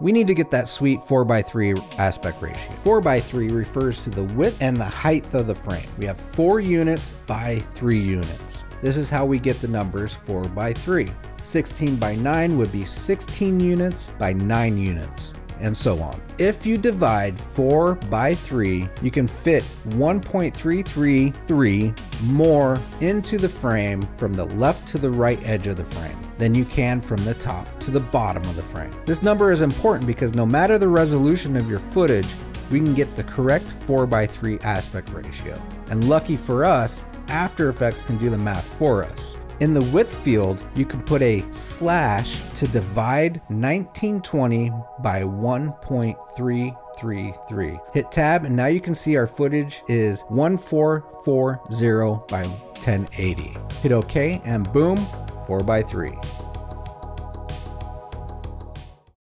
We need to get that sweet 4x3 aspect ratio. 4x3 refers to the width and the height of the frame. We have 4 units by 3 units. This is how we get the numbers 4 by 3. 16 by 9 would be 16 units by 9 units and so on. If you divide 4 by 3, you can fit 1.333 more into the frame from the left to the right edge of the frame than you can from the top to the bottom of the frame. This number is important because no matter the resolution of your footage, we can get the correct 4 by 3 aspect ratio. And lucky for us, After Effects can do the math for us. In the width field, you can put a slash to divide 1920 by 1.333. Hit tab and now you can see our footage is 1440 by 1080. Hit OK and boom, 4 by 3